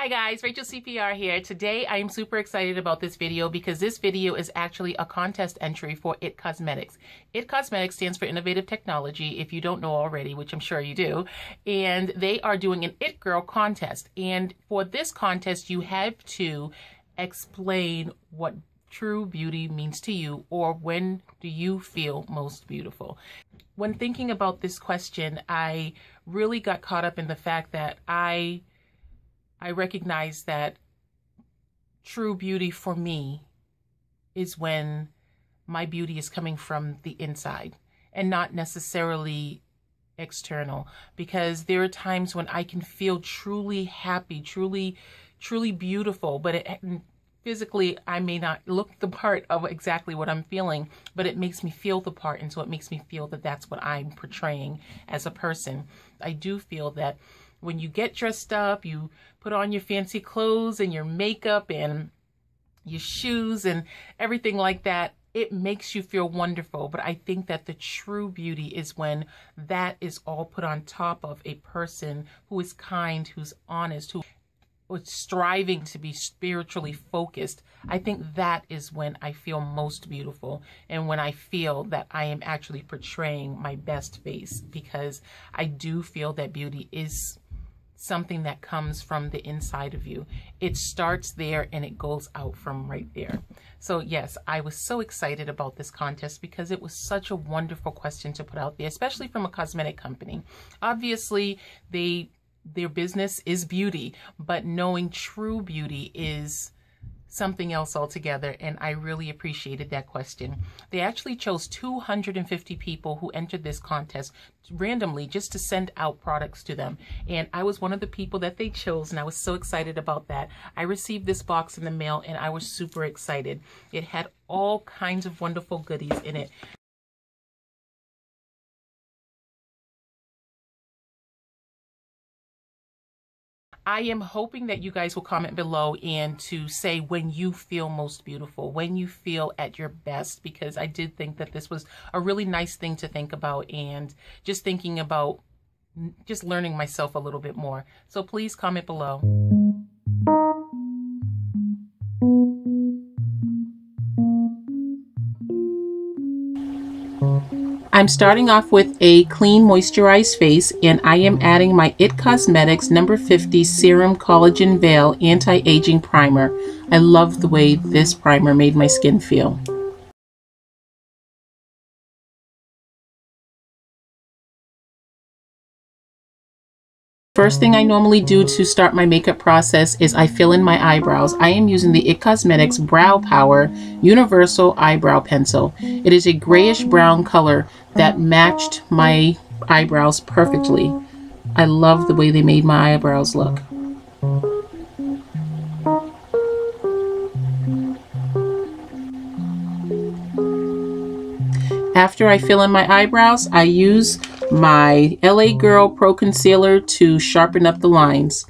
Hi guys, Rachael CPR here. Today I am super excited about this video because this video is actually a contest entry for IT Cosmetics. IT Cosmetics stands for Innovative Technology, if you don't know already, which I'm sure you do. And they are doing an IT Girl contest. And for this contest, you have to explain what true beauty means to you or when do you feel most beautiful. When thinking about this question, I really got caught up in the fact that I I recognize that true beauty for me is when my beauty is coming from the inside and not necessarily external because there are times when I can feel truly happy, truly truly beautiful, but it, physically I may not look the part of exactly what I'm feeling, but it makes me feel the part and so it makes me feel that that's what I'm portraying as a person. I do feel that when you get dressed up, you put on your fancy clothes and your makeup and your shoes and everything like that, it makes you feel wonderful. But I think that the true beauty is when that is all put on top of a person who is kind, who's honest, who is striving to be spiritually focused. I think that is when I feel most beautiful and when I feel that I am actually portraying my best face because I do feel that beauty is something that comes from the inside of you. It starts there and it goes out from right there. So yes, I was so excited about this contest because it was such a wonderful question to put out there, especially from a cosmetic company. Obviously, they their business is beauty, but knowing true beauty is something else altogether, and I really appreciated that question. They actually chose 250 people who entered this contest randomly just to send out products to them, and I was one of the people that they chose, and I was so excited about that. I received this box in the mail, and I was super excited. It had all kinds of wonderful goodies in it. I am hoping that you guys will comment below and to say when you feel most beautiful, when you feel at your best, because I did think that this was a really nice thing to think about and just thinking about just learning myself a little bit more. So please comment below. I'm starting off with a clean moisturized face and I am adding my IT Cosmetics number 50 Serum Collagen Veil Anti-Aging Primer. I love the way this primer made my skin feel. First thing I normally do to start my makeup process is I fill in my eyebrows. I am using the IT Cosmetics Brow Power Universal Eyebrow Pencil. It is a grayish brown color that matched my eyebrows perfectly. I love the way they made my eyebrows look. After I fill in my eyebrows, I use my LA Girl Pro Concealer to sharpen up the lines.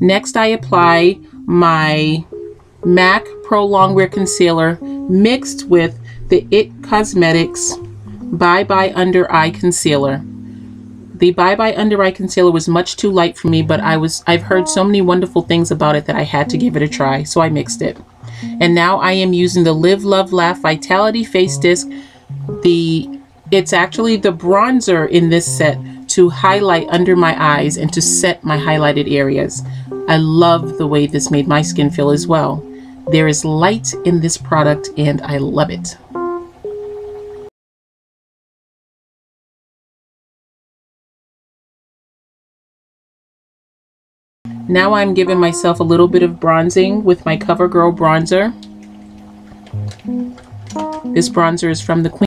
Next, I apply my MAC Pro Longwear Concealer mixed with the IT Cosmetics Bye Bye Under Eye Concealer. The Bye Bye Under Eye Concealer was much too light for me, but I was I've heard so many wonderful things about it that I had to give it a try, so I mixed it. And now I am using the Live Love Laugh Vitality Face Disc. The it's actually the bronzer in this set to highlight under my eyes and to set my highlighted areas. I love the way this made my skin feel as well. There is light in this product and I love it. Now I'm giving myself a little bit of bronzing with my CoverGirl bronzer. This bronzer is from the Queen.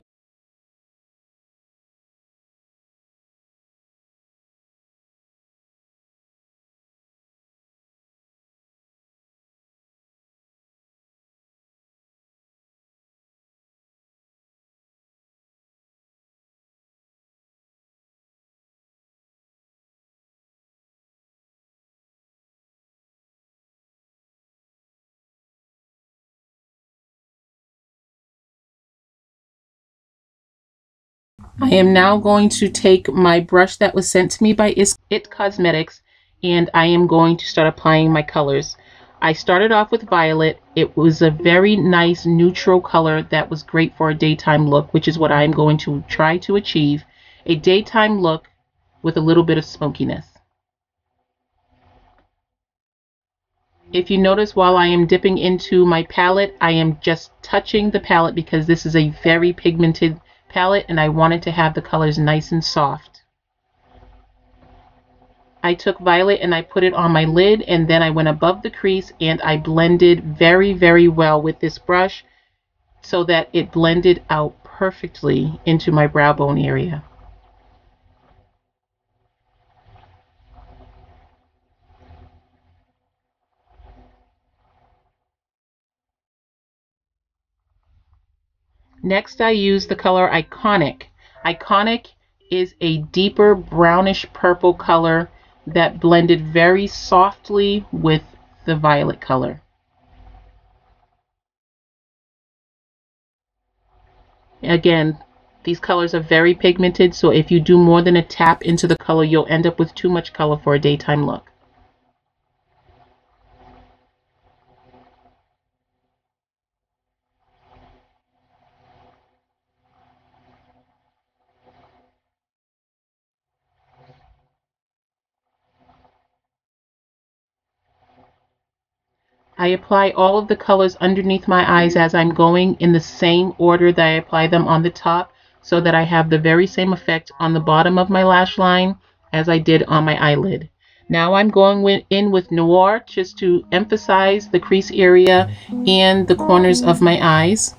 I am now going to take my brush that was sent to me by IT Cosmetics and I am going to start applying my colors. I started off with violet. It was a very nice neutral color that was great for a daytime look, which is what I'm going to try to achieve. A daytime look with a little bit of smokiness. If you notice while I am dipping into my palette, I am just touching the palette because this is a very pigmented palette and I wanted to have the colors nice and soft. I took violet and I put it on my lid and then I went above the crease and I blended very, very well with this brush so that it blended out perfectly into my brow bone area. Next I use the color Iconic. Iconic is a deeper brownish purple color that blended very softly with the violet color. Again, these colors are very pigmented, so if you do more than a tap into the color, you'll end up with too much color for a daytime look. I apply all of the colors underneath my eyes as I'm going in the same order that I apply them on the top so that I have the very same effect on the bottom of my lash line as I did on my eyelid. Now I'm going in with Noir just to emphasize the crease area and the corners of my eyes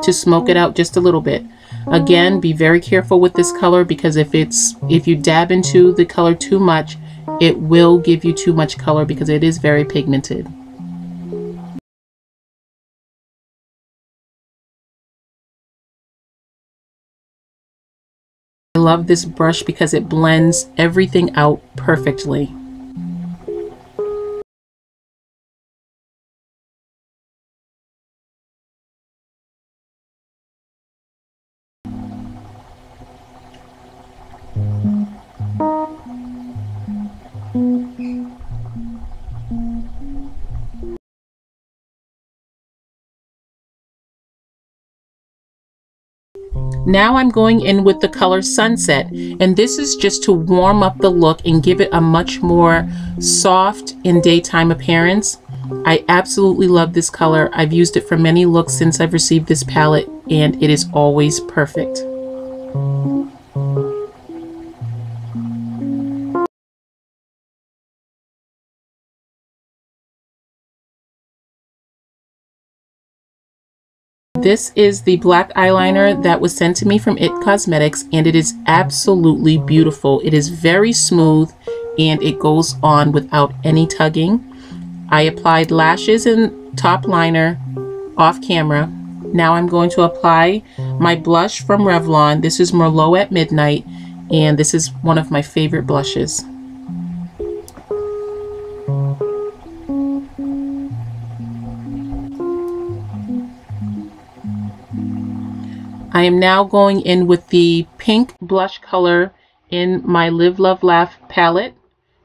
to smoke it out just a little bit. Again, be very careful with this color because if it's if you dab into the color too much, it will give you too much color because it is very pigmented. Love this brush because it blends everything out perfectly. Now I'm going in with the color Sunset and this is just to warm up the look and give it a much more soft and daytime appearance. I absolutely love this color. I've used it for many looks since I've received this palette and it is always perfect. This is the black eyeliner that was sent to me from IT Cosmetics and it is absolutely beautiful. It is very smooth and it goes on without any tugging. I applied lashes and top liner off camera. Now I'm going to apply my blush from Revlon. This is Merlot at Midnight and this is one of my favorite blushes. I am now going in with the pink blush color in my Live Love Laugh palette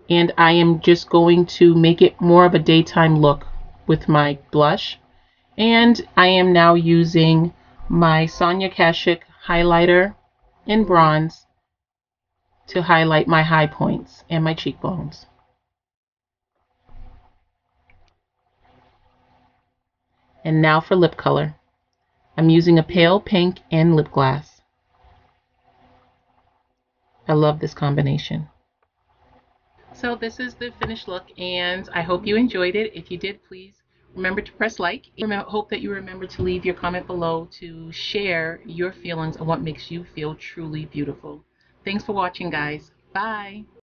and I am just going to make it more of a daytime look with my blush and I am now using my Sonia Kashuk highlighter in bronze to highlight my high points and my cheekbones. And now for lip color. I'm using a pale pink and lip gloss. I love this combination. So this is the finished look and I hope you enjoyed it. If you did, please remember to press like. I hope that you remember to leave your comment below to share your feelings on what makes you feel truly beautiful. Thanks for watching guys. Bye.